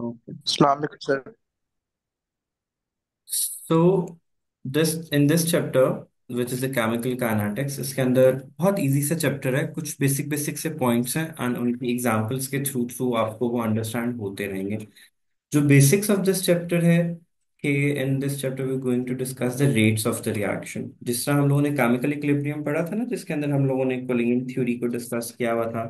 Okay. Islamic sir. So, this, in this chapter, which is the chemical kinetics, इसके अंदर बहुत easy सा chapter है कुछ बेसिक बेसिक से पॉइंट्स हैं एंड उनकी एग्जांपल्स के थ्रू थ्रू आपको वो अंडरस्टैंड होते रहेंगे जो बेसिक्स ऑफ़ दिस चैप्टर है, कि in this chapter we going to discuss the rates of the reaction जिस तरह हम लोगों ने केमिकल इक्विलिब्रियम पढ़ा था ना, जिसके अंदर हम लोगों ने कोलिगन थ्योरी को डिस्कस किया हुआ था,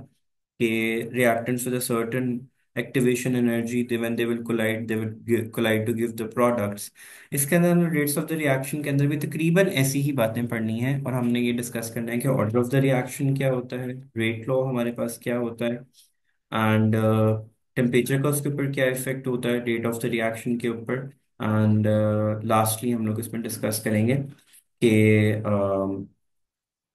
कि reactants with a certain energy, they, when they will collide, they will gi- collide to give the products. इसके अंदर हमें रेट्स ऑफ़ द रिएक्शन के अंदर भी तकरीबन ऐसी ही बातें पढ़नी है और हमने ये डिस्कस करना है कि ऑर्डर ऑफ़ द रिएक्शन क्या होता है रेट लॉ हमारे पास क्या होता है एंड टेम्परेचर का उसके ऊपर क्या इफ़ेक्ट होता है रेट ऑफ़ द रिएक्शन के ऊपर एंड लास्टली हम लोग इसमें डिस्कस करेंगे कि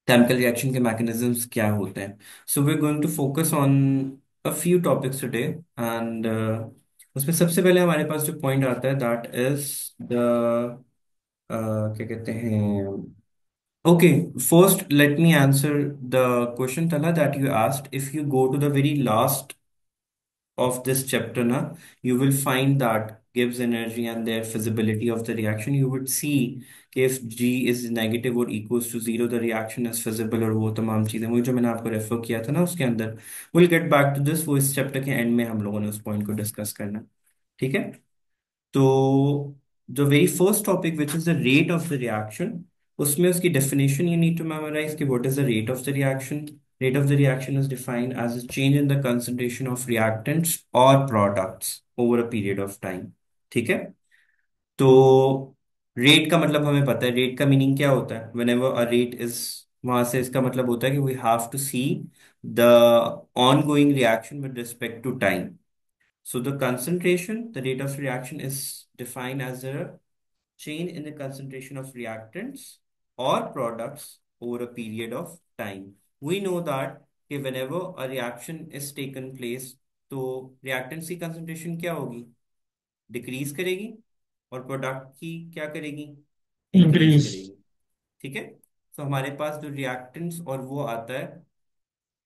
केमिकल रिएक्शन के मैकेनिज्म्स क्या होते हैं। So we going to focus on a few topics today and उसमें सबसे पहले हमारे पास जो पॉइंट आता है दैट इज़ द क्या कहते हैं okay first let me answer the question तला that you asked if you go to the very last of this chapter, na, you will find that gives energy and their feasibility of the reaction, you would see कि if g is negative or equals to zero, the reaction is feasible और वो तमाम चीज़ें वो जो मैंने आपको refer किया था ना उसके अंदर। We'll get back to this, वो इस चैप्टर के एंड में हम लोगों ने उस पॉइंट को डिस्कस करना। है ठीक है? तो जो very first topic which is the rate of the reaction उसमें उसकी definition you need to memorise कि what is the rate of the reaction rate of the reaction is defined as a change in the concentration of reactants और products over a period of time ठीक है? तो rate का मतलब हमें पता है रेट का मीनिंग क्या होता है? Whenever a rate is वहाँ से इसका मतलब होता है कि we have to see the on going reaction with respect to time so the concentration the rate of reaction is defined as a change in the concentration of reactants और products over a period of time we know that कि whenever a reaction is taken place तो reactants की concentration क्या होगी? Decrease करेगी और product की क्या करेगी? Increase. करेगी. ठीक है? तो हमारे पास जो reactants और वो आता है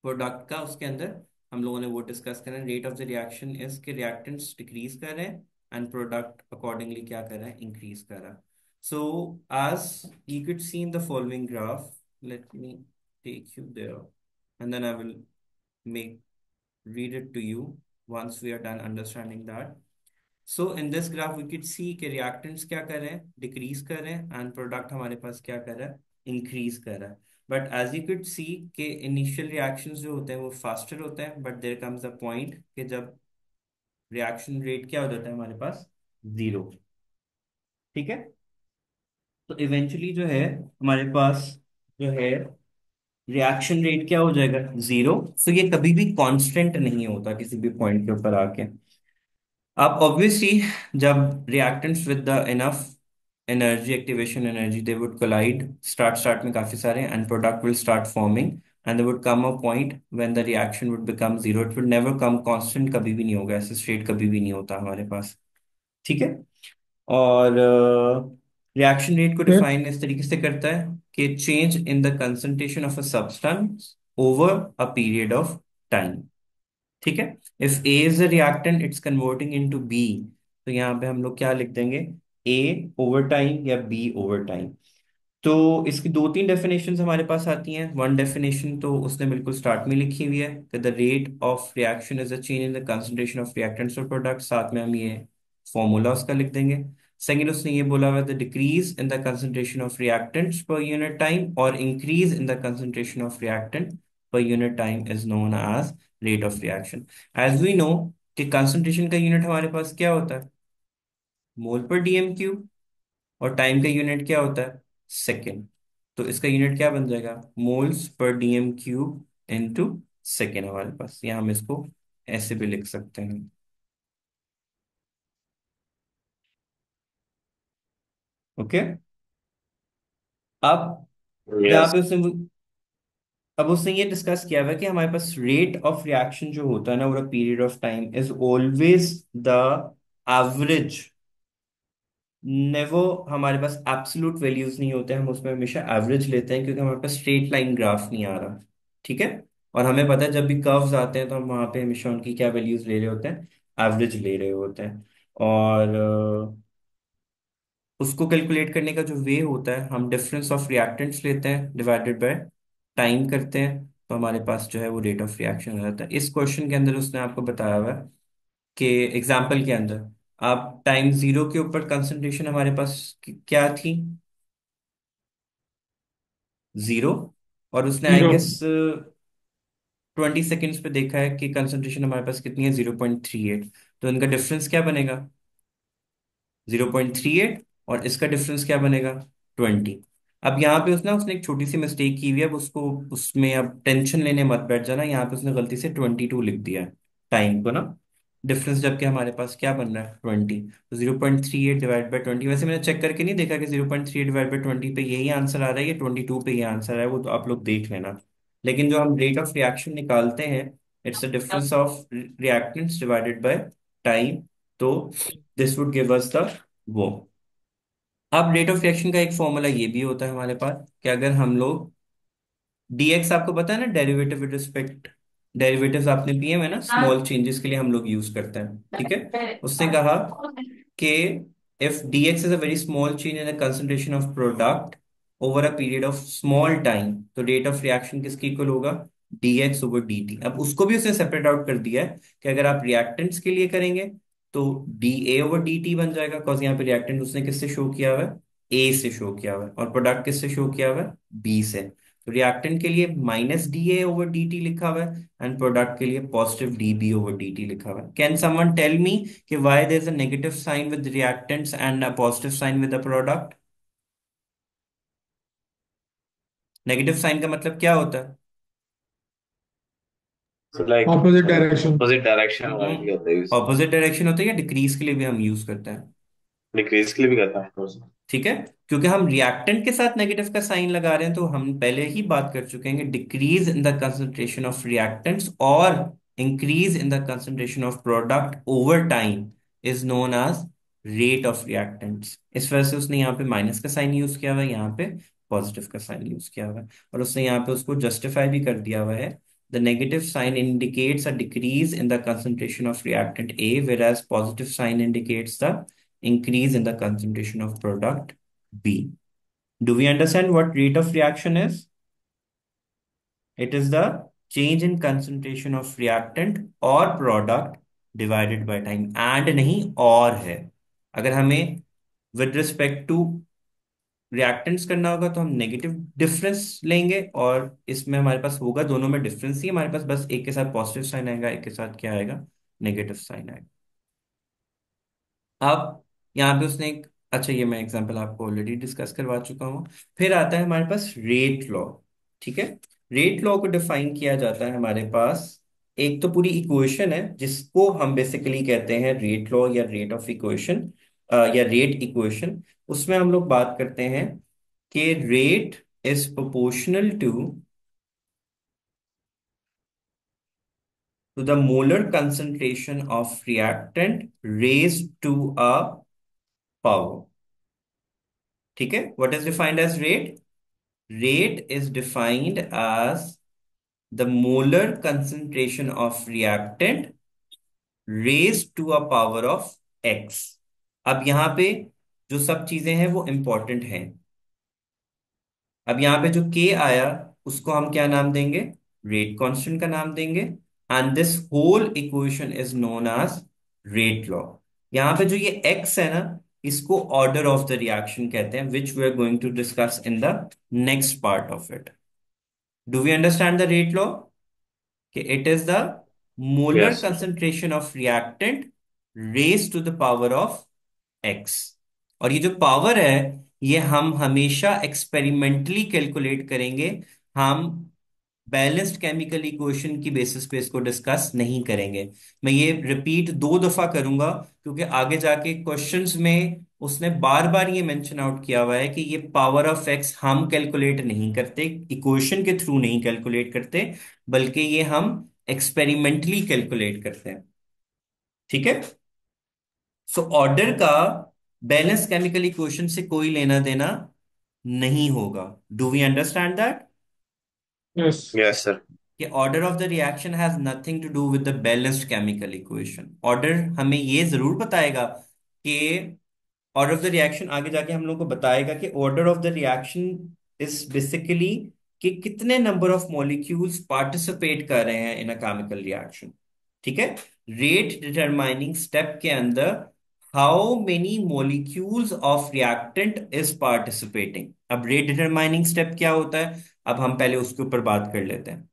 प्रोडक्ट का उसके अंदर हम लोगों ने वो डिस्कस करें rate of the reaction is के रिएक्टेंट्स डिक्रीज कर रहे हैं एंड प्रोडक्ट अकॉर्डिंगली क्या कर रहा है इंक्रीज कर रहा है so as you could see in the following graph let me take you there and then I will make read it to you once we are done understanding that so in this graph we can see कि reactants क्या कर रहे हैं? Decrease कर रहे हैं and product हमारे पास क्या कर रहा है? इंक्रीज कर रहा है। But as you could see कि इनिशियल रिएक्शंस जो होते हैं वो फास्टर होते हैं but there comes a point कि जब रिएक्शन रेट क्या हो जाता है हमारे पास? ज़ीरो ठीक है? तो इवेंचुअली जो है, हमारे पास जो है रिएक्शन रेट क्या हो जाएगा? ज़ीरो तो ये कभी भी कांस्टेंट नहीं होता किसी भी पॉइंट के ऊपर आके। अब ऑब्वियसली जब reactants with the enough energy activation energy they would collide start start में काफ़ी सारे and product will start forming and they would come a point when the reaction would become zero it would never come constant कभी भी नहीं होगा ऐसे state कभी भी नहीं होता हमारे पास। ठीक है? और रिएक्शन रेट को डिफाइन इस तरीके से करता है कि change in the concentration of a substance over a period of time ठीक है? If A is a reactant it's converting into B तो यहाँ पे हम लोग क्या लिख देंगे? ए ओवर टाइम या बी ओवर टाइम तो इसकी दो तीन डेफिनेशंस हमारे पास आती हैं। वन डेफिनेशन तो उसने बिल्कुल स्टार्ट में लिखी हुई है कि the rate of reaction is a change in the concentration of reactants और प्रोडक्ट साथ में हम ये फॉर्मूला उसका लिख देंगे। सेकेंड उसने ये बोला हुआ the decrease in the concentration of reactants per unit time और increase in the concentration of reactant per unit time is known as rate of reaction as we know कि कंसंट्रेशन का यूनिट हमारे पास क्या होता है? मोल पर डीएम क्यूब और time का यूनिट क्या होता है? सेकेंड तो इसका यूनिट क्या बन जाएगा? Moles per dm cube into second हमारे पास। या हम इसको ऐसे भी लिख सकते हैं। Okay okay? अब यहाँ Yes. पे उसने अब उसने ये डिस्कस किया हुआ कि हमारे पास रेट ऑफ़ रिएक्शन जो होता है ना over period of time is always the average never हमारे पास एब्सोल्यूट वैल्यूज़ नहीं होते, हम उसमें हमेशा एवरेज लेते हैं क्योंकि हमारे पास स्ट्रेट लाइन ग्राफ नहीं आ रहा, ठीक है? और हमें पता है जब भी कर्व्स आते हैं तो हम वहाँ पे हमेशा उनकी क्या वैल्यूज़ ले रहे होते हैं? एवरेज ले रहे होते हैं। और, उसको कैलकुलेट करने का जो वे होता है, हम डिफरेंस ऑफ़ रिएक्टेंट्स लेते हैं डिवाइडेड बाय टाइम करते हैं तो हमारे पास जो है वो रेट ऑफ़ रिएक्शन हो जाता है। इस क्वेश्चन के अंदर उसने आपको बताया हुआ है कि एग्ज़ाम्पल के अंदर आप टाइम ज़ीरो के ऊपर कंसंट्रेशन हमारे पास क्या थी? ज़ीरो और उसने I zero guess twenty seconds पे देखा है कि कंसंट्रेशन हमारे पास कितनी है? ज़ीरो पॉइंट थ्री एट तो इनका डिफरेंस क्या बनेगा? ज़ीरो पॉइंट थ्री एट और इसका डिफरेंस क्या बनेगा? ट्वेंटी अब यहाँ पे उसने उसने एक छोटी सी मिस्टेक की हुई है, अब उसको, उसमें अब टेंशन लेने मत बैठ जाना, यहाँ पे उसने गलती से ट्वेंटी टू लिख दिया टाइम को ना। डिफरेंस जबकि हमारे पास क्या बन रहा है? ट्वेंटी तो zero point three eight divide by twenty वैसे मैंने चेक करके नहीं देखा कि zero point three eight divide by twenty पे यही आंसर आ रहा है या ट्वेंटी टू पे ये आंसर है, वो तो आप लोग देख लेना। लेकिन जो हम रेट ऑफ़ रिएक्शन निकालते हैं it's the difference of reactants divided by time तो this would give us the वो। अब रेट ऑफ़ रिएक्शन का एक फॉर्मूला ये भी होता है हमारे पास कि अगर हम लोग dx आपको पता है ना डेरिवेटिव विद रिस्पेक्ट डेरिवेटिव्स आपने पिए हुए ना स्मॉल चेंजेस के लिए हम लोग यूज़ करते हैं ठीक है? उसने कहा कि if dx is a very small change in the concentration of product over a period of small time तो rate of reaction किसके इक्वल होगा? dx over dt. अब उसको भी उसने सेपरेट आउट कर दिया है कि अगर आप रिएक्टेंट्स के लिए करेंगे तो da डी टी बन जाएगा बिकॉज़ यहाँ पे रिएक्टेंट उसने किससे शो किया हुआ है? A से शो किया हुआ है। और प्रोडक्ट किससे शो किया हुआ है? B से। तो रिएक्टेंट के लिए minus d A over d t लिखा हुआ है एंड प्रोडक्ट के लिए positive d B over d t लिखा हुआ है। कैन समवन टेल मी कि why there is a negative sign with reactants and a positive sign with the product? Negative sign का मतलब क्या होता है? So like opposite direction opposite direction वाला भी होता है यूज़ ऑपोजिट डायरेक्शन होता है या डिक्रीज के लिए भी हम यूज़ करते हैं? डिक्रीज के लिए भी करता है थोड़ा ठीक है? क्योंकि हम रिएक्टेंट के साथ नेगेटिव का साइन लगा रहे हैं तो हम पहले ही बात कर चुके हैं कि decrease in the concentration of reactants और increase in the concentration of product over time is known as rate of reactants इस वजह से उसने यहाँ पे माइनस का साइन यूज़ किया हुआ है यहाँ पे पॉजिटिव का साइन यूज़ किया हुआ है। और उसने यहाँ पे उसको जस्टिफाई भी कर दिया हुआ है The negative sign indicates a decrease in the concentration of reactant A whereas positive sign indicates the increase in the concentration of product B. Do we understand what rate of reaction is? It is the change in concentration of reactant or product divided by time and नहीं और है अगर हमें with respect to reactants करना होगा तो हम negative difference लेंगे और इसमें हमारे पास होगा, दोनों में डिफरेंस ही हमारे पास, बस एक के साथ पॉजिटिव साइन आएगा, एक के साथ क्या आएगा? नेगेटिव साइन आएगा। अब यहाँ पे उसने एक अच्छा ये मैं एग्जांपल आपको ऑलरेडी डिस्कस करवा चुका हूँ। फिर आता है हमारे पास रेट लॉ ठीक है? रेट लॉ को डिफाइन किया जाता है हमारे पास, एक तो पूरी इक्वेशन है जिसको हम बेसिकली कहते हैं रेट लॉ या रेट ऑफ़ इक्वेशन या रेट इक्वेशन उसमें हम लोग बात करते हैं कि rate is proportional to to the molar concentration of reactant raised to a power. ठीक है? What is defined as rate rate is defined as the molar concentration of reactant raise to a power of X अब यहाँ पे जो सब चीज़ें हैं वो इंपॉर्टेंट हैं। अब यहाँ पे जो के आया उसको हम क्या नाम देंगे? रेट कांस्टेंट का नाम देंगे। And this whole equation is known as rate law यहाँ पे जो ये एक्स है ना इसको ऑर्डर ऑफ़ द रिएक्शन कहते हैं which we are going to discuss in the next part of it do we understand the rate law कि it is the molar concentration of reactant raise to the power of X और ये जो power है, ये हम हमेशा experimentally calculate करेंगे। हम बैलेंस्ड केमिकल इक्वेशन की बेसिस पे इसको डिस्कस नहीं करेंगे। मैं ये रिपीट दो दफ़ा करूँगा, क्योंकि आगे जाके क्वेश्चंस में उसने बार बार ये मेंशन आउट किया हुआ है कि ये पावर ऑफ़ एक्स हम कैलकुलेट नहीं करते इक्वेशन के थ्रू नहीं कैलकुलेट करते, बल्कि ये हम एक्सपेरिमेंटली कैलकुलेट करते हैं। ठीक है? सो ऑर्डर का बैलेंस केमिकल इक्वेशन से कोई लेना देना नहीं होगा। Do we understand that yes yes sir कि order of the reaction has nothing to do with the balanced chemical equation order हमें ये ज़रूर बताएगा कि ऑर्डर ऑफ़ द रिएक्शन आगे जाके हम लोग को बताएगा कि order of the reaction is basically कि कितने नंबर ऑफ़ मॉलिक्यूल्स पार्टिसिपेट कर रहे हैं इन अ केमिकल रिएक्शन ठीक है? रेट डिटरमाइनिंग स्टेप के अंदर how many molecules of reactant is participating अब रेट डिटरमाइनिंग स्टेप क्या होता है? अब हम पहले उसके ऊपर बात कर लेते हैं।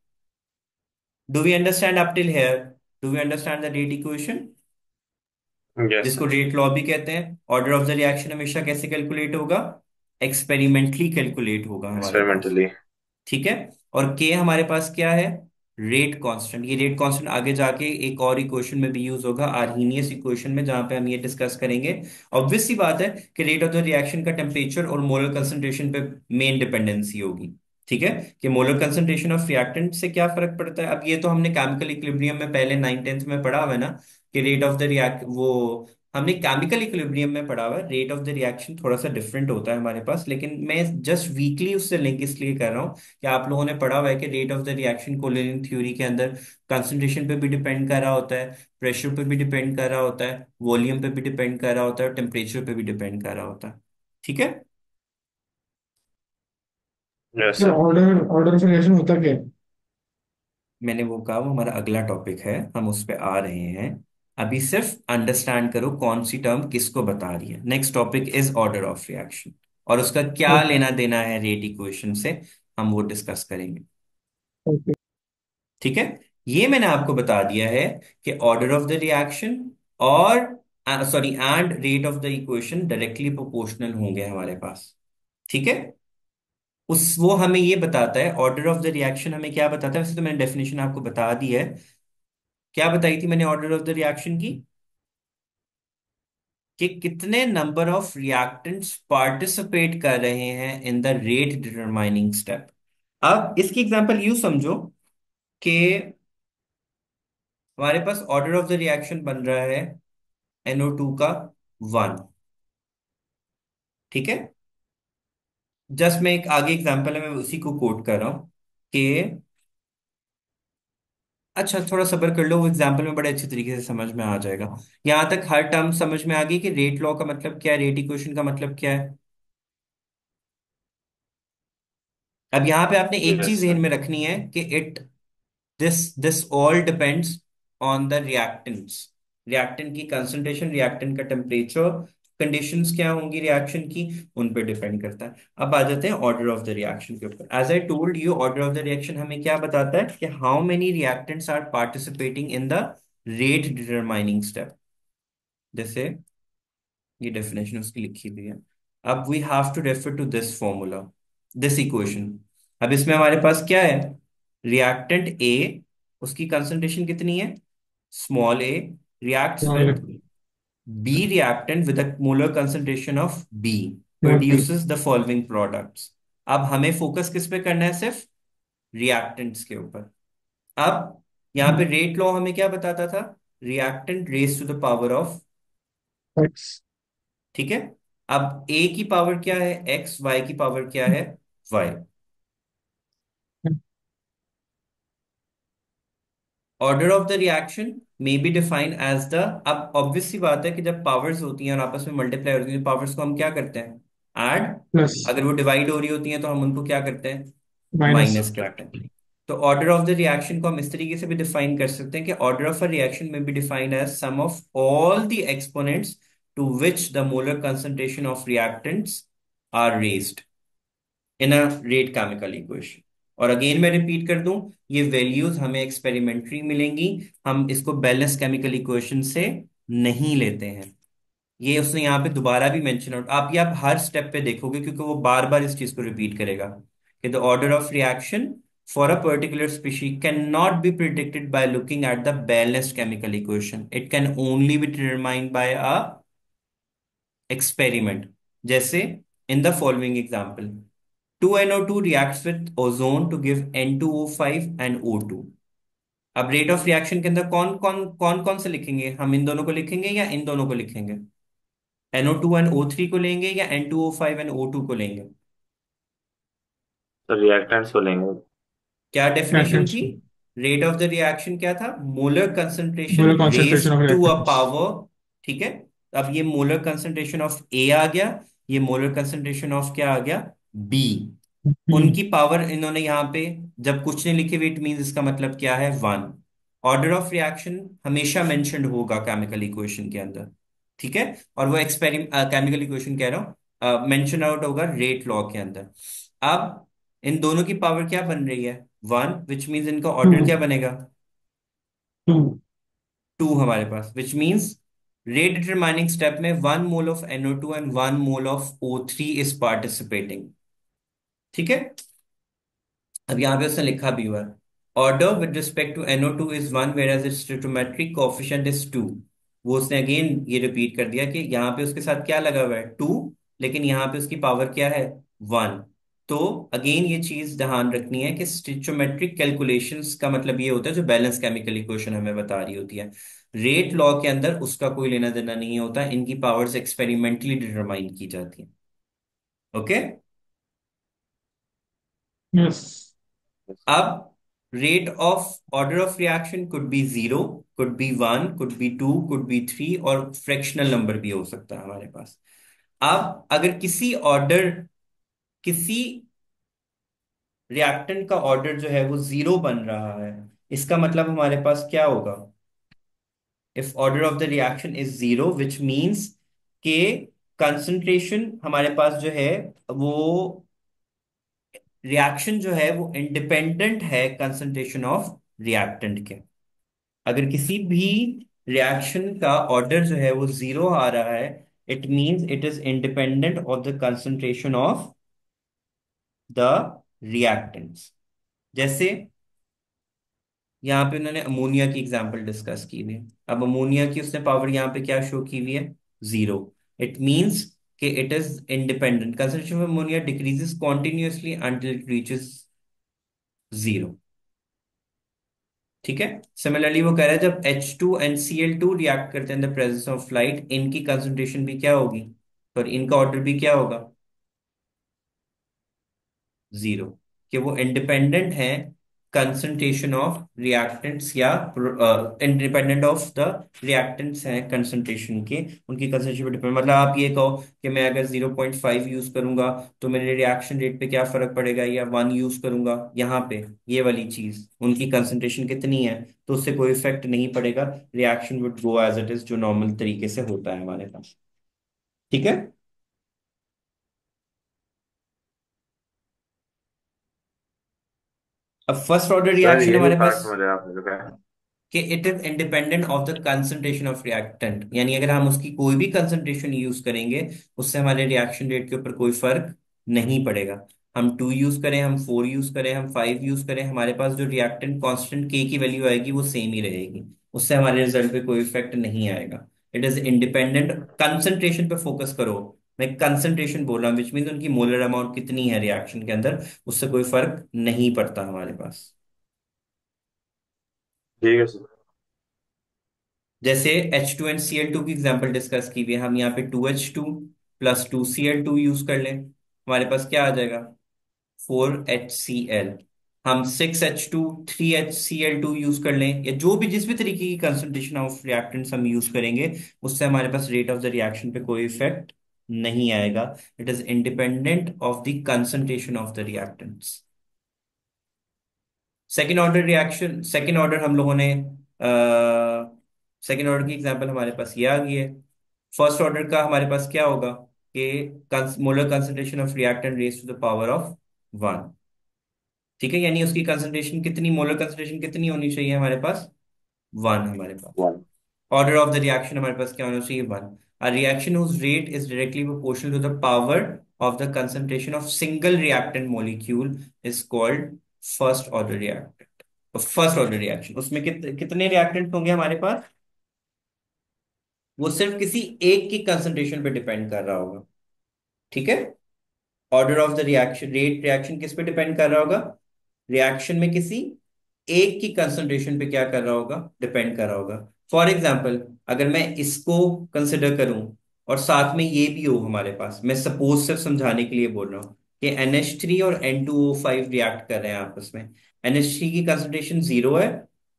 Do we understand up till here do we understand the rate equation जिसको रेट लॉ भी कहते हैं। ऑर्डर ऑफ़ द रिएक्शन हमेशा कैसे कैलकुलेट होगा? एक्सपेरिमेंटली कैलकुलेट होगा हमारे एक्सपेरिमेंटली ठीक है? और के हमारे पास क्या है? रेट कांस्टेंट ये रेट कांस्टेंट आगे जाके एक और इक्वेशन में भी यूज़ होगा आर्हीनियस इक्वेशन में, जहाँ पे हम ये डिस्कस करेंगे। ऑब्वियस बात है कि रेट ऑफ़ द रिएक्शन का टेम्परेचर और मोलर कंसेंट्रेशन पे मेन डिपेंडेंसी होगी। ठीक है? कि मोलर कंसंट्रेशन ऑफ़ रिएक्टेंट से क्या फ़र्क पड़ता है? अब ये तो हमने केमिकल इक्विलिब्रियम में पहले नाइन टेंथ में पढ़ा हुआ है ना, कि रेट ऑफ़ द रिएक्ट वो हमने केमिकल इक्विलिब्रियम में पढ़ा हुआ है। रेट ऑफ़ द रिएक्शन थोड़ा सा डिफरेंट होता है हमारे पास लेकिन मैं जस्ट वीकली उससे लिंक इसलिए कर रहा हूँ कि आप लोगों ने पढ़ा हुआ है कि rate of the reaction collision theory के अंदर कंसंट्रेशन पे भी डिपेंड कर रहा होता है प्रेशर पे भी डिपेंड कर रहा होता है वॉल्यूम पे भी डिपेंड कर रहा होता है और टेम्परेचर पे भी डिपेंड कर रहा होता है। ठीक है? Yes sir sir order order of reaction होता क्या है? मैंने वो कहा वो हमारा अगला टॉपिक है हम उस पर आ रहे हैं। अभी सिर्फ़ अंडरस्टैंड करो कौन सी टर्म किसको बता रही है। Next topic is order of reaction और उसका क्या ओके लेना देना है रेट इक्वेशन से हम वो डिस्कस करेंगे। ओके ठीक है? ये मैंने आपको बता दिया है कि ऑर्डर ऑफ़ द रिएक्शन और sorry and rate of the equation directly proportional होंगे हमारे पास। ठीक है? उस वो हमें ये बताता है ऑर्डर ऑफ़ द रिएक्शन हमें क्या बताता है? वैसे तो मैंने डेफिनेशन आपको बता दी है क्या बताई थी मैंने ऑर्डर ऑफ़ द रिएक्शन की? कि कितने नंबर ऑफ़ रिएक्टेंट्स पार्टिसिपेट कर रहे हैं in the rate determining step अब इसकी एग्जांपल यू समझो कि हमारे पास ऑर्डर ऑफ़ द रिएक्शन बन रहा है NO2 का वन ठीक है? जस्ट मैं एक आगे एग्जांपल है, मैं उसी को कोट कर रहा हूँ कि अच्छा थोड़ा सब्र कर लो वो एग्जांपल में बड़े अच्छे तरीके से समझ में आ जाएगा। यहाँ तक हर टर्म समझ में आ गई कि रेट लॉ का मतलब क्या है? रेट इक्वेशन का मतलब क्या है? अब यहाँ पे आपने एक चीज़ यस ध्यान सर में रखनी है कि it this this all depends on the reactants reactant की कंसंट्रेशन रिएक्टेंट का टेम्परेचर कंडीशंस क्या होंगी रिएक्शन की? उन पर डिपेंड करता है। अब आ जाते हैं ऑर्डर ऑफ़ द रिएक्शन के ऊपर। As I told you order of the reaction हमें क्या बताता है कि how many reactants are participating in the rate determining step जैसे ये डेफिनेशन उसकी लिखी हुई है। अब we have to refer to this formula this equation अब इसमें हमारे पास क्या है? रिएक्टेंट ए उसकी कंसंट्रेशन कितनी है? Small A reacts B reactant with a molar concentration of B okay produces the following products अब हमें फोकस किस पे करना है? सिर्फ़ रिएक्टेंट्स के ऊपर। अब यहाँ पे रेट लॉ हमें क्या बताता था? Reactant raise to the power of X ठीक है? अब ए की पावर क्या है? एक्स वाई की पावर क्या है? Why order of the reaction may be define as the अब ऑब्वियस सी बात है कि जब पावर्स होती हैं और आपस में मल्टीप्लाई होती हैं पावर्स को हम क्या करते हैं? ऐड अगर वो डिवाइड हो रही होती हैं तो हम उनको क्या करते हैं? माइनस करते हैं। तो ऑर्डर ऑफ़ द रिएक्शन को हम इस तरीके से भी डिफाइन कर सकते हैं कि order of a reaction may be defined as sum of all the exponents to which the molar concentration of reactants are raised in a rate chemical equation और अगेन मैं रिपीट कर दूँ, ये वैल्यूज़ हमें एक्सपेरिमेंट्री मिलेंगी। हम इसको बैलेंस केमिकल इक्वेशन से नहीं लेते हैं। ये उसने यहाँ पे दोबारा भी मेंशन आउट आप ये आप हर स्टेप पे देखोगे, क्योंकि वो बार बार इस चीज़ को रिपीट करेगा। कि the order of reaction for a particular species can not be predicted by looking at the balanced chemical equation it can only be determined by a experiment जैसे in the following example 2NO2 reacts with ozone to give N2O5 and O2 अब rate of reaction के अंदर कौन कौन कौन कौन से लिखेंगे? हम इन दोनों को लिखेंगे या इन दोनों को लिखेंगे? NO2 एंड O3 को लेंगे या N2O5 एंड O2 को लेंगे? तो रिएक्टेंट्स को लेंगे। क्या डेफिनेशन थी को? रेट ऑफ़ द रिएक्शन क्या था? Molar concentration molar raise concentration of to a. Power ठीक है? अब ये मोलर कंसंट्रेशन ऑफ़ ए आ गया ये मोलर कंसंट्रेशन ऑफ़ क्या आ गया? बी। B. उनकी पावर इन्होंने यहाँ पे जब कुछ नहीं लिखे हुए इट मीन इसका मतलब क्या है? वन ऑर्डर ऑफ़ रिएक्शन हमेशा मेंशन्ड होगा केमिकल इक्वेशन के अंदर। ठीक है? और वो एक्सपेरिम केमिकल इक्वेशन कह रहा हूँ। मेंशन आउट होगा रेट लॉ के अंदर। अब इन दोनों की पावर क्या बन रही है? वन विच मीन्स इनका ऑर्डर क्या. बनेगा? Two. टू हमारे पास which means rate determining step में one mole of NO two and one mole of O three is participating ठीक है? अब यहाँ पे उसने लिखा भी हुआ order with respect to NO two is one whereas its stoichiometric coefficient is two वो उसने अगेन ये रिपीट कर दिया कि यहाँ पे उसके साथ क्या लगा हुआ है? टू लेकिन यहाँ पे उसकी पावर क्या है? वन तो अगेन ये चीज़ ध्यान रखनी है कि स्टिचोमेट्रिक कैलकुलेशंस का मतलब ये होता है जो बैलेंस केमिकल इक्वेशन हमें बता रही होती है। रेट लॉ के अंदर उसका कोई लेना देना नहीं होता, इनकी पावर्स एक्सपेरिमेंटली डिटरमाइन की जाती है। Okay Yes. अब rate of order of reaction could be zero could be one could be two could be three और फ्रैक्शनल नंबर भी हो सकता है हमारे पास अब अगर किसी ऑर्डर किसी रिएक्टेंट का ऑर्डर जो है वो ज़ीरो बन रहा है, इसका मतलब हमारे पास क्या होगा if order of the reaction is zero which means के कंसंट्रेशन हमारे पास जो है वो रिएक्शन जो है वो इंडिपेंडेंट है कंसंट्रेशन ऑफ़ रिएक्टेंट के। अगर किसी भी रिएक्शन का ऑर्डर जो है वो ज़ीरो आ रहा है it means it is independent of the concentration of the reactants जैसे यहाँ पे उन्होंने अमोनिया की एग्जांपल डिस्कस की हुई है। अब अमोनिया की उसने पावर यहाँ पे क्या शो की हुई है? ज़ीरो इट मींस कि it is independent concentration of ammonia decreases continuously until it reaches zero ठीक है? सिमिलरली वो कह रहा है, जब H two and C L two react करते हैं द प्रेजेंस ऑफ़ लाइट इनकी कंसंट्रेशन भी क्या होगी? और इनका ऑर्डर भी क्या होगा? ज़ीरो कि वो इंडिपेंडेंट है कंसंट्रेशन ऑफ़ रिएक्टेंट्स या इंडिपेंडेंट ऑफ़ द रिएक्टेंट्स हैं कंसंट्रेशन के, उनकी कंसंट्रेशन पर डिपेंड मतलब आप ये कहो कि मैं अगर 0.5 यूज़ करूँगा तो मेरे रिएक्शन रेट पे क्या फ़र्क पड़ेगा? या वन यूज़ करूँगा? यहाँ पे, ये वाली चीज़, उनकी कंसंट्रेशन कितनी है? तो उससे कोई इफ़ेक्ट नहीं पड़ेगा। Reaction would go as it is जो नॉर्मल तरीके से होता है हमारे पास। ठीक है? अब फ़र्स्ट ऑर्डर रिएक्शन ये हमारे पास समझ आपने जो कहा। कि it is independent of the concentration of reactant यानी अगर हम उसकी कोई भी कंसंट्रेशन यूज़ करेंगे उससे हमारे रिएक्शन रेट के ऊपर कोई फ़र्क नहीं पड़ेगा। हम टू यूज़ करें हम फोर यूज़ करें हम फाइव यूज़ करें हमारे पास जो रिएक्टेंट कांस्टेंट के की वैल्यू आएगी वो सेम ही रहेगी। उससे हमारे रिज़ल्ट पे कोई इफ़ेक्ट नहीं आएगा। इट इज़ इंडिपेंडेंट कंसंट्रेशन पे फोकस करो। मैं कंसंट्रेशन बोल रहा हूँ विच मीन उनकी मोलर अमाउंट कितनी है रिएक्शन के अंदर उससे कोई फ़र्क नहीं पड़ता हमारे पास। ठीक है सर जैसे H two and C L two की एग्ज़ाम्पल डिस्कस की हुई है हम यहाँ पे two H two plus two C L two use कर लें हमारे पास क्या आ जाएगा? फोर एच सी एल हम six H two three H C L two use कर लें या जो भी जिस भी तरीके की कंसंट्रेशन ऑफ़ रिएक्टेंट्स हम यूज़ करेंगे उससे हमारे पास रेट ऑफ़ द रिएक्शन पे कोई इफ़ेक्ट नहीं आएगा। It is independent of the concentration of the reactants second order reaction second order हम लोगों ने सेकेंड ऑर्डर की एग्जांपल हमारे पास ये आ गई है। फ़र्स्ट ऑर्डर का हमारे पास क्या होगा कि molar concentration of reactant raise to the power of one ठीक है? यानी उसकी कंसंट्रेशन कितनी मोलर कंसंट्रेशन कितनी होनी चाहिए हमारे पास? वन हमारे पास। ऑर्डर ऑफ़ द रिएक्शन हमारे पास क्या होना चाहिए? One whose rate is directly proportional to the power of the concentration of single reactant molecule is called first order reactant. तो फ़र्स्ट ऑर्डर रिएक्शन उसमें कित, कितने रिएक्टेंट होंगे हमारे पास? वो सिर्फ़ किसी एक की कंसंट्रेशन पे डिपेंड कर रहा होगा। ठीक है? Order of the reaction rate reaction किस पे डिपेंड कर रहा होगा? रिएक्शन में किसी एक की कंसंट्रेशन पे क्या कर रहा होगा? डिपेंड कर रहा होगा। फॉर एग्ज़ाम्पल अगर मैं इसको कंसिडर करूँ, और साथ में ये भी हो हमारे पास, मैं सपोज़ सिर्फ़ समझाने के लिए बोल रहा हूँ कि NH3 और N2O5 रिएक्ट कर रहे हैं आपस में। NH3 की कंसंट्रेशन ज़ीरो है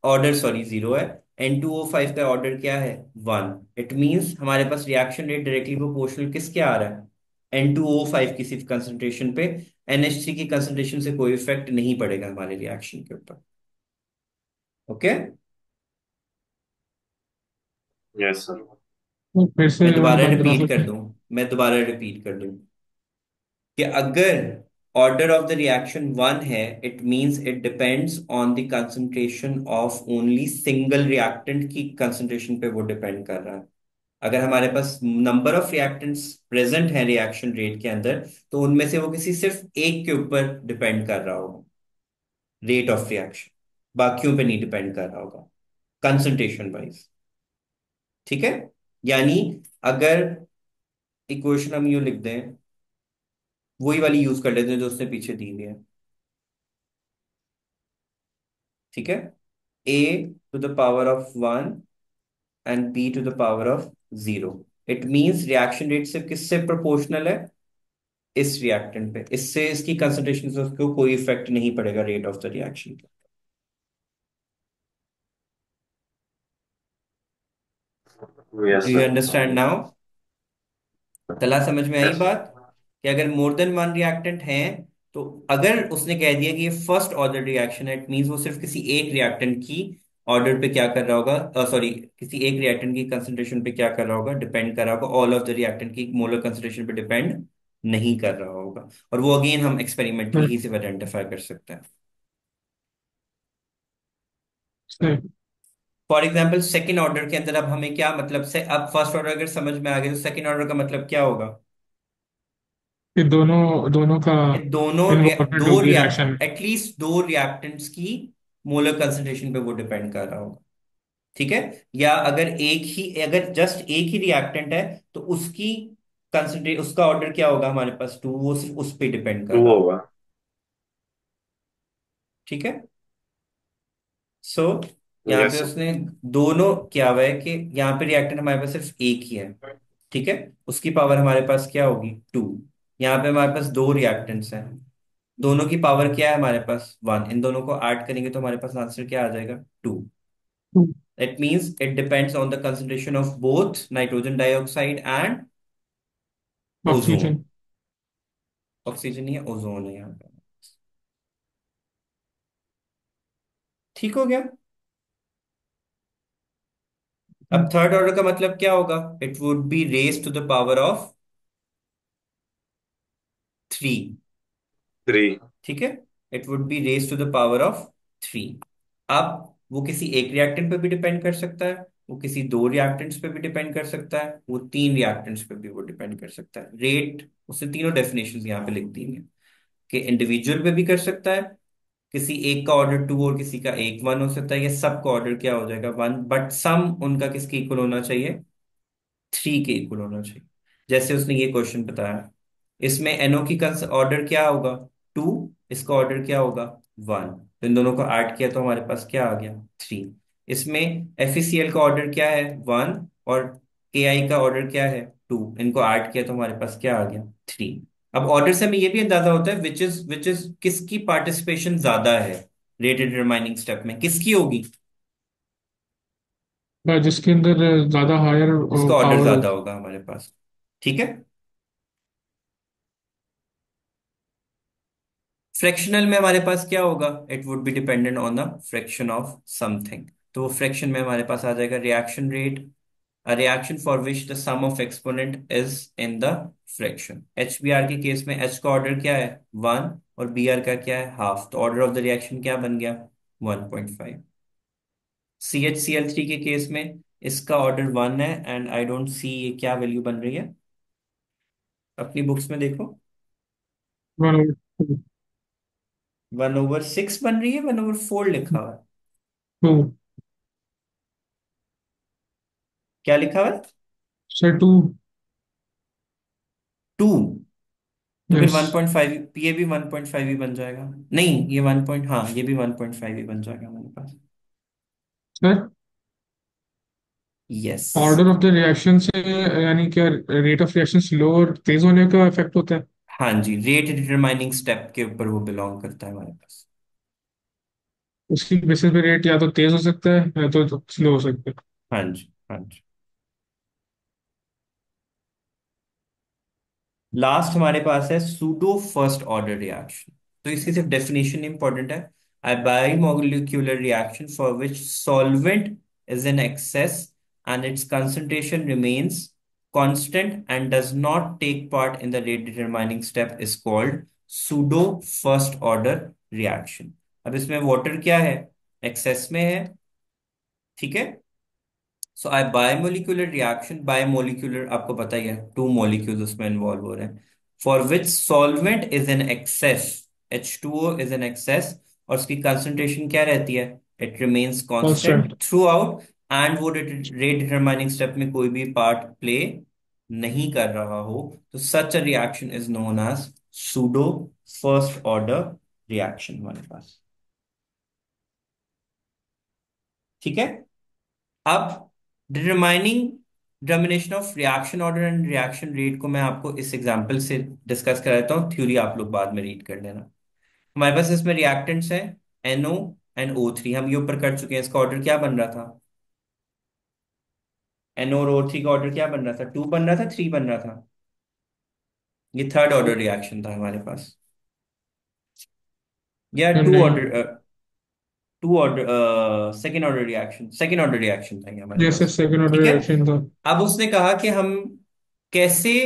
ऑर्डर सॉरी ज़ीरो है। N2O5 का ऑर्डर क्या है? वन इट मींस हमारे पास रिएक्शन रेट डायरेक्टली प्रोपोर्शनल किसके आ रहा है? N2O5 की सिर्फ़ कंसंट्रेशन पे NH3 की कंसंट्रेशन से कोई इफ़ेक्ट नहीं पड़ेगा हमारे रिएक्शन के ऊपर। ओके यस सर तो फिर से मैं दोबारा रिपीट कर दूँ। मैं दोबारा रिपीट कर दूँ। कि अगर order of the reaction one है it means it depends on the concentration of only single reactant की कंसंट्रेशन पे वो डिपेंड कर रहा है। अगर हमारे पास नंबर ऑफ़ रिएक्टेंट्स प्रेजेंट हैं रिएक्शन रेट के अंदर तो उनमें से वो किसी सिर्फ़ एक के ऊपर डिपेंड कर रहा होगा। रेट ऑफ़ रिएक्शन बाकियों पे नहीं डिपेंड कर रहा होगा। कंसंट्रेशन वाइज ठीक है? यानी अगर इक्वेशन हम यू लिख दें, वही वाली यूज़ कर लेते हैं जो उसने पीछे दी हुई है। ठीक है? A to the power of one and B to the power of zero it means reaction rate सिर्फ़ किससे प्रोपोर्शनल है? इस रिएक्टेंट पे। इससे इसकी कंसंट्रेशन से उसको कोई इफ़ेक्ट नहीं पड़ेगा रेट ऑफ़ द रिएक्शन पे। डू यू अंडरस्टैंड नाउ तला समझ में आई यस बात? कि अगर मोर देन वन रिएक्टेंट है तो अगर उसने कह दिया कि ये फ़र्स्ट ऑर्डर रिएक्शन है इट मींस वो सिर्फ़ किसी एक रिएक्टेंट की ऑर्डर पे क्या कर रहा होगा? सॉरी किसी एक रिएक्टेंट की कंसंट्रेशन पे क्या कर रहा होगा? डिपेंड कर रहा होगा। ऑल ऑफ़ द रिएक्टेंट की मोलर कंसंट्रेशन पे डिपेंड नहीं कर रहा होगा। और वो अगेन हम एक्सपेरिमेंटली ही सिर्फ़ आइडेंटिफाई कर सकते हैं। सही फॉर एग्ज़ाम्पल सेकेंड ऑर्डर के अंदर अब हमें क्या मतलब से अब फ़र्स्ट ऑर्डर अगर समझ में आ गया तो सेकेंड ऑर्डर का मतलब क्या होगा? कि दोनों दोनों का ये दोनों रिया- इन्वॉल्वमेंट दो होगी रिएक्शन में। एटलीस्ट दो रिएक्टेंट्स की मोलर कंसंट्रेशन पे वो डिपेंड कर रहा होगा। ठीक है? या अगर एक ही अगर जस्ट एक ही रिएक्टेंट है तो उसकी कंसंट्रेट उसका ऑर्डर क्या होगा हमारे पास? टू वो सिर्फ़ उस पे डिपेंड कर टू रहा होगा। होगा। ठीक है? सो यहाँ पे सर उसने दोनों क्या हुआ है कि यहाँ पे रिएक्टेंट हमारे पास सिर्फ़ एक ही है ठीक है? उसकी पावर हमारे पास क्या होगी? टू यहाँ पे हमारे पास दो रिएक्टेंट्स हैं। दोनों की पावर क्या है हमारे पास? वन इन दोनों को ऐड करेंगे तो हमारे पास आंसर क्या आ जाएगा? Two That means it depends on the concentration of both nitrogen dioxide and oxygen ozone. Oxygen नहीं है ओजोन है यहाँ पे। ठीक हो गया? अब थर्ड ऑर्डर का मतलब क्या होगा? It would be raise to the power of three three ठीक है? It would be raise to the power of three अब वो किसी एक रिएक्टेंट पे भी डिपेंड कर सकता है वो किसी दो रिएक्टेंट्स पे भी डिपेंड कर सकता है वो तीन रिएक्टेंट्स पे भी वो डिपेंड कर सकता है। रेट उसने तीनों डेफिनेशंस यहाँ पे लिख दी हैं कि इंडिविजुअल पे भी कर सकता है किसी एक का ऑर्डर टू और किसी का एक वन हो सकता है, ये सबका ऑर्डर क्या हो जाएगा? वन बट सम उनका किसके इक्वल होना चाहिए? थ्री के इक्वल होना चाहिए। जैसे उसने ये क्वेश्चन बताया। इसमें एनओ की ऑर्डर क्या होगा? टू इसका ऑर्डर क्या होगा? वन तो इन दोनों को ऐड किया तो हमारे पास क्या आ गया? थ्री इसमें एफईसीएल का ऑर्डर क्या है? वन और के का ऑर्डर क्या है? टू इनको ऐड किया तो हमारे पास क्या आ गया? थ्री अब ऑर्डर से हमें ये भी अंदाज़ा होता है विच इज़ विच इज़ किसकी पार्टिसिपेशन ज़्यादा है रेट डिटरमाइनिंग स्टेप में? किसकी होगी? जिसके अंदर ज़्यादा हायर जिसका ऑर्डर ज़्यादा होगा हमारे पास। ठीक है? फ्रैक्शनल में हमारे पास क्या होगा? It would be dependent on the fraction of something तो वो फ्रैक्शन में हमारे पास आ जाएगा reaction rate a reaction for which the sum of exponent is in the fraction H B R के केस में एच का ऑर्डर क्या है? वन और बी आर का क्या है? हाफ़ तो ऑर्डर ऑफ़ द रिएक्शन क्या बन गया? One point five C H C L three के केस में इसका ऑर्डर वन है एंड आई डोंट सी ये क्या वैल्यू बन रही है? अपनी बुक्स में देखो. वन ओवर सिक्स बन रही है वन ओवर फोर लिखा हुआ है? क्या लिखा हुआ है? सर टू टू तो फिर यस वन पॉइंट फाइव ये भी वन पॉइंट फाइव ही बन जाएगा। नहीं ये वन पॉइंट हाँ ये भी वन पॉइंट फाइव ही बन जाएगा हमारे पास। Sir yes order of the reaction से यानी क्या रेट ऑफ़ रिएक्शन स्लो और तेज होने का इफ़ेक्ट होता है? हाँ जी रेट डिटरमाइनिंग स्टेप के ऊपर वो बिलोंग करता है हमारे पास। उसकी बेसिस पे रेट या तो तेज हो सकता है या तो स्लो हो सकता है। हाँ जी हाँ जी। लास्ट हमारे पास है सुडो फ़र्स्ट ऑर्डर रिएक्शन तो इसकी सिर्फ़ डेफिनेशन इंपॉर्टेंट है. A bimolecular reaction for which solvent is in excess and its concentration remains constant and does not take part in the rate determining step is called pseudo first order reaction अब इसमें water क्या है? Access में है. ठीक है? So I bimolecular reaction bimolecular आपको पता ही है टू मॉलिक्यूल्स उसमें इन्वॉल्व हो रहे हैं। For which solvent is in excess H two O is in excess और उसकी कंसंट्रेशन क्या रहती है? It remains constant through and वो रेट डिटरमाइनिंग स्टेप में कोई भी पार्ट प्ले नहीं कर रहा हो तो such a reaction is known as pseudo first order reaction हमारे पास। ठीक है? अब determining determination of reaction order and reaction rate को मैं आपको इस एग्जांपल से डिस्कस कर देता हूँ। थ्योरी आप लोग बाद में रीड कर लेना। हमारे पास इसमें रिएक्टेंट्स हैं। NO एंड O3 हम ये ऊपर कर चुके हैं। इसका ऑर्डर क्या बन रहा था? एनओ और ओ थ्री का ऑर्डर क्या बन रहा था? टू बन रहा था थ्री बन रहा था। ये थर्ड ऑर्डर रिएक्शन था हमारे पास। या two order two order second order reaction second order reaction था ये हमारे जैसे पास। सेकंड ऑर्डर ठीक है? रिएक्शन था। अब उसने कहा कि हम कैसे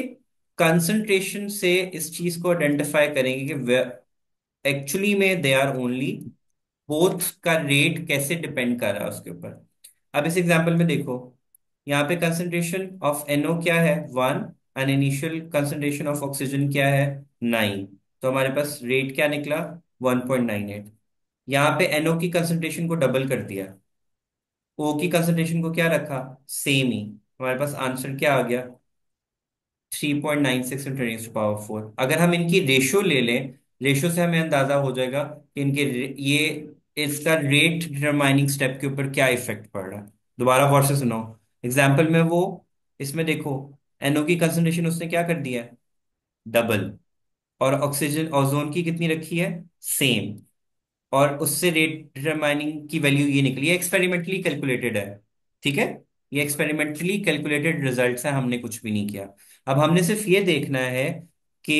कंसंट्रेशन से इस चीज़ को आइडेंटिफाई करेंगे कि एक्चुअली में दे आर ओनली बोथ का रेट कैसे डिपेंड कर रहा है उसके ऊपर। अब इस एग्जांपल में देखो यहाँ पे कंसंट्रेशन ऑफ़ एनओ क्या है? One and initial concentration of oxygen क्या है? नाइन तो हमारे पास रेट क्या निकला? 1.98 यहाँ पे NO की कंसंट्रेशन को डबल कर दिया। ओ की कंसंट्रेशन को क्या रखा? सेम ही। हमारे पास आंसर क्या आ गया? Three point nine six into power four अगर हम इनकी रेशो ले लें रेशो से हमें अंदाज़ा हो जाएगा कि इनके ये इसका रेट डिटरमाइनिंग स्टेप के ऊपर क्या इफ़ेक्ट पड़ रहा है। दोबारा गौर से सुनो। एग्ज़ाम्पल में वो, इसमें देखो एनओ की कंसंट्रेशन उसने क्या कर दिया? डबल और ऑक्सीजन ओजोन की कितनी रखी है? सेम और उससे रेट डिटरमाइनिंग की वैल्यू ये निकली है। एक्सपेरिमेंटली कैलकुलेटेड है। ठीक है? ये एक्सपेरिमेंटली कैलकुलेटेड रिजल्ट्स है, हमने कुछ भी नहीं किया। अब हमने सिर्फ़ ये देखना है कि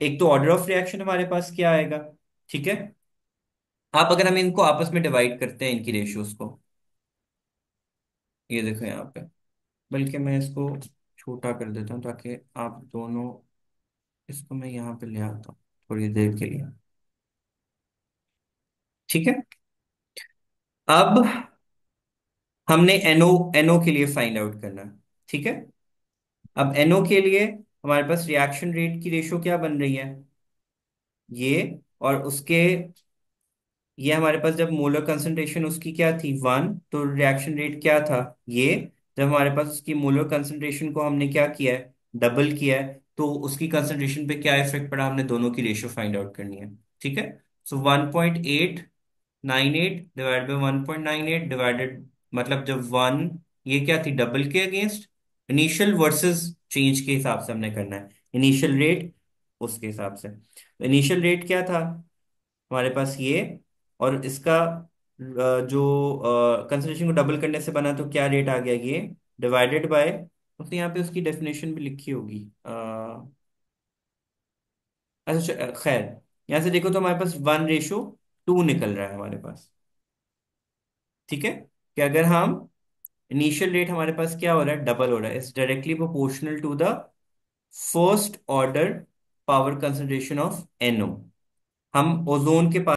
एक तो ऑर्डर ऑफ़ रिएक्शन हमारे पास क्या आएगा? ठीक है? आप अगर हम इनको आपस में डिवाइड करते हैं, इनकी रेशियोज को। ये देखो यहाँ पे। बल्कि मैं इसको छोटा कर देता हूँ ताकि आप दोनों इसको मैं यहाँ पे ले आता हूँ, थोड़ी देर के लिए। ठीक है? अब हमने एनओ एनओ के लिए फाइंड आउट करना, ठीक है? अब एनओ के लिए हमारे पास रिएक्शन रेट की रेशो क्या बन रही है? ये और उसके, ये हमारे पास जब मोलर कंसंट्रेशन उसकी क्या थी? वन तो रिएक्शन रेट क्या था? ये, जब हमारे पास उसकी मोलर कंसंट्रेशन को हमने क्या किया है? डबल किया है। तो उसकी कंसंट्रेशन पे क्या इफ़ेक्ट पड़ा? हमने दोनों की रेशियो फाइंड आउट करनी है। ठीक है? So one point eight nine eight divide by one point nine eight divided मतलब जब वन ये क्या थी? डबल के अगेंस्ट इनिशियल वर्सेस चेंज के हिसाब से हमने करना है। इनिशियल रेट उसके हिसाब से। इनिशियल रेट क्या था? हमारे पास ये और इसका जो कंसंट्रेशन को डबल करने से बना तो क्या रेट आ गया ये? डिवाइडेड बाय उसने यहाँ पे उसकी डेफिनेशन भी लिखी होगी। अ, अच्छा खैर, यहाँ से देखो तो हमारे पास वन रेशो टू निकल रहा है हमारे पास। ठीक है? कि अगर हम इनिशियल रेट हमारे पास क्या हो रहा है? डबल हो रहा है। It's directly proportional to the first order power concentration of NO हम ओजोन के पास